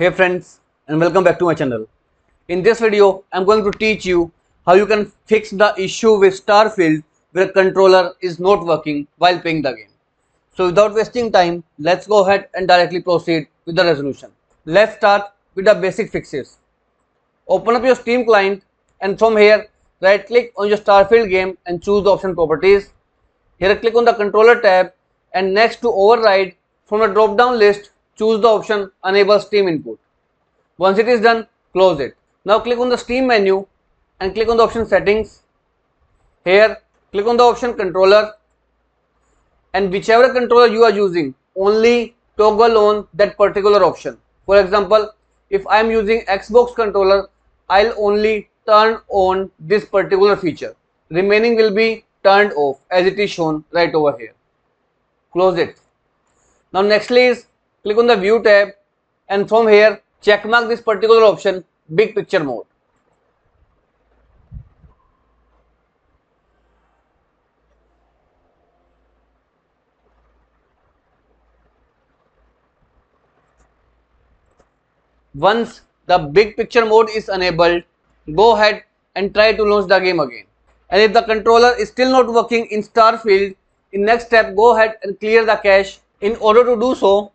Hey friends and welcome back to my channel. In this video I am going to teach you how you can fix the issue with Starfield where controller is not working while playing the game. So without wasting time let's go ahead and directly proceed with the resolution. Let's start with the basic fixes. Open up your Steam client and from here right click on your Starfield game and choose the option properties. Here click on the controller tab and next to override from the drop down list choose the option enable steam input. Once it is done close it. Now click on the steam menu and click on the option settings. Here click on the option controller. And whichever controller you are using only toggle on that particular option. For example if i am using xbox controller i'll only turn on this particular feature. Remaining will be turned off as it is shown right over here. Close it. Now nextly is click on the view tab and from here check mark this particular option big picture mode once the big picture mode is enabled go ahead and try to launch the game again. And if the controller is still not working in starfield in next step go ahead and clear the cache. In order to do so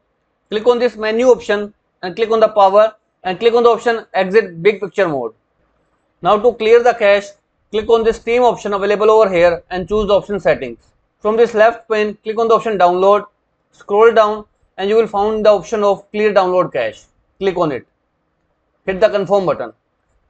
click on this menu option and click on the power and click on the option exit big picture mode. Now to clear the cache, click on this Steam option available over here and choose the option settings. From this left pane, click on the option download, scroll down and you will find the option of clear download cache. Click on it. Hit the confirm button.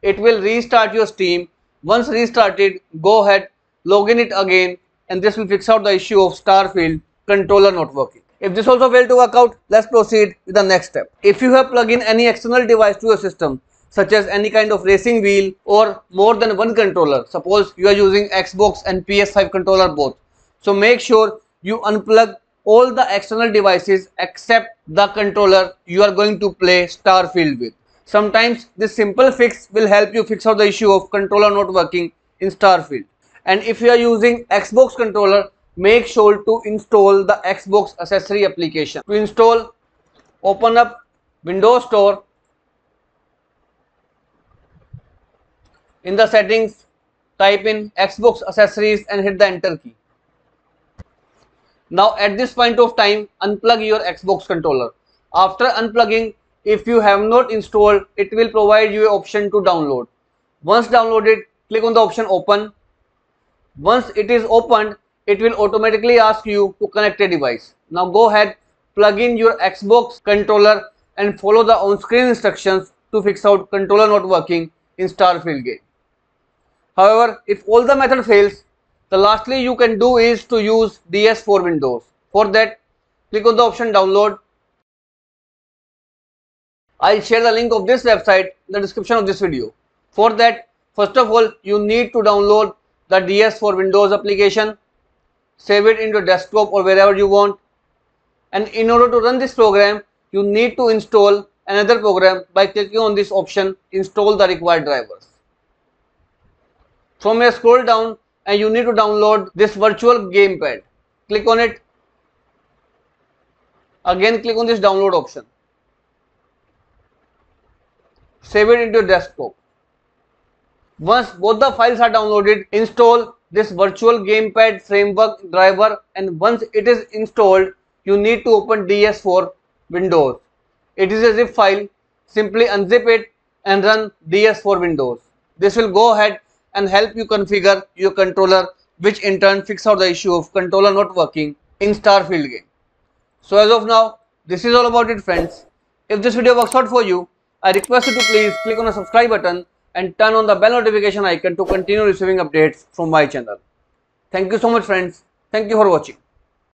It will restart your Steam. Once restarted, go ahead, log in it again and this will fix out the issue of Starfield controller not working. If this also failed to work out, let's proceed with the next step. If you have plugged in any external device to your system, such as any kind of racing wheel or more than one controller, suppose you are using Xbox and PS5 controller both. So make sure you unplug all the external devices except the controller you are going to play Starfield with. Sometimes this simple fix will help you fix out the issue of controller not working in Starfield. And if you are using Xbox controller, make sure to install the Xbox accessory application. To install, open up Windows Store. In the settings, type in Xbox accessories and hit the enter key. Now at this point of time, unplug your Xbox controller. After unplugging, if you have not installed, it will provide you an option to download. Once downloaded, click on the option open. Once it is opened, it will automatically ask you to connect a device. Now go ahead, plug in your Xbox controller and follow the on-screen instructions to fix out controller not working in Starfield game. However, if all the method fails, the lastly you can do is to use DS4 Windows. For that, click on the option download. I'll share the link of this website in the description of this video. For that, first of all, you need to download the DS4 Windows application save it into desktop or wherever you want. And in order to run this program you need to install another program by clicking on this option install the required drivers. From here scroll down and you need to download this virtual gamepad. Click on it. Again click on this download option. Save it into desktop. Once both the files are downloaded install this virtual gamepad framework driver and once it is installed you need to open ds4 windows. It is a zip file. Simply unzip it and run ds4 windows. This will go ahead and help you configure your controller which in turn fix out the issue of controller not working in starfield game. So as of now this is all about it friends. If this video works out for you i request you to please click on the subscribe button and turn on the bell notification icon to continue receiving updates from my channel. Thank you so much friends. Thank you for watching.